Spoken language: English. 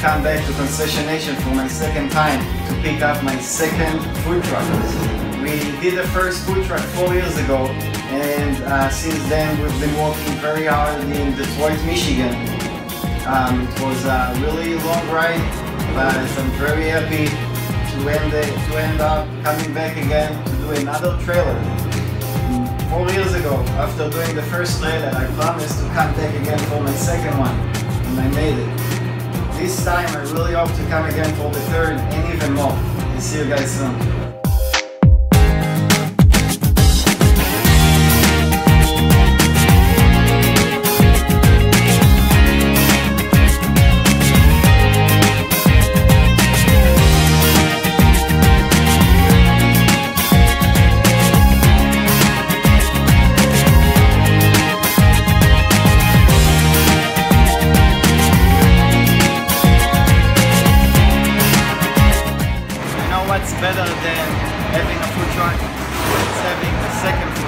come back to Concession Nation for my second time to pick up my second food truck. We did the first food truck four years ago and uh, since then we've been working very hard in Detroit, Michigan. Um, it was a really long ride but I'm very happy to end, to end up coming back again to do another trailer. Four years ago, after doing the first trailer, I promised to come back again for my second one, and I made it. This time, I really hope to come again for the third and even more. And see you guys soon. What's better than having a food truck? It's having a second